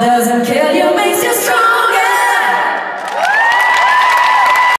doesn't kill you makes you strong.